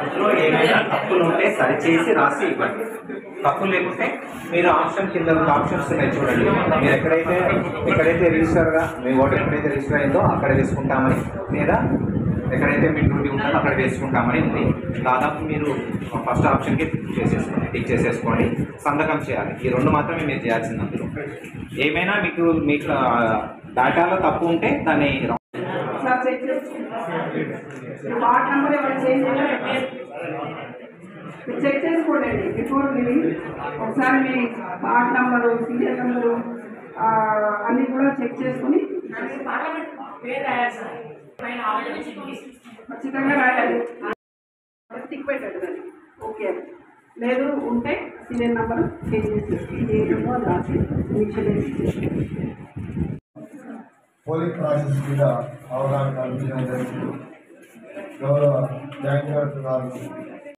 అందులో ఏమైనా తప్పులు ఉంటే సరిచేసి రాసి ఇవ్వండి. తప్పులు లేకుంటే మీరు ఆప్షన్ కింద ఆప్షన్స్ ఉన్నాయి చూడండి. మీరు ఎక్కడైతే ఎక్కడైతే రిజిస్టర్గా మీ ఓటర్ ఎక్కడైతే రిజిస్టర్ అయిందో అక్కడ వేసుకుంటామని లేదా ఎక్కడైతే మీ డ్యూటీ ఉంటుందో అక్కడ వేసుకుంటామని ఉంది. దాదాపు మీరు ఫస్ట్ ఆప్షన్కి చేసేసుకోండి టిక్ చేసేసుకోండి. సంతకం చేయాలి. ఈ రెండు మాత్రమే మీరు చేయాల్సింది అందులో. ఏమైనా మీకు మీకు ఆ, డేటాలో తప్పు ఉంటే దాన్ని సార్ చెక్ పార్ట్ నెంబర్ ఎవరు చేంజ్ చేయాలి మీరు చెక్ చేసుకోండి బిఫోర్ మీ ఒకసారి మీ పార్ట్ నెంబరు సీరియల్ నెంబరు అన్నీ కూడా చెక్ చేసుకుని ఖచ్చితంగా రాయాలి టిక్ దాన్ని ఓకే లేదు ఉంటే సీరియల్ నెంబర్ చేంజ్ చేసి ఇది రాసి ఇనిషియల్ पोली प्राजेक्ट मीद अवगन कल गौरव डाक्टर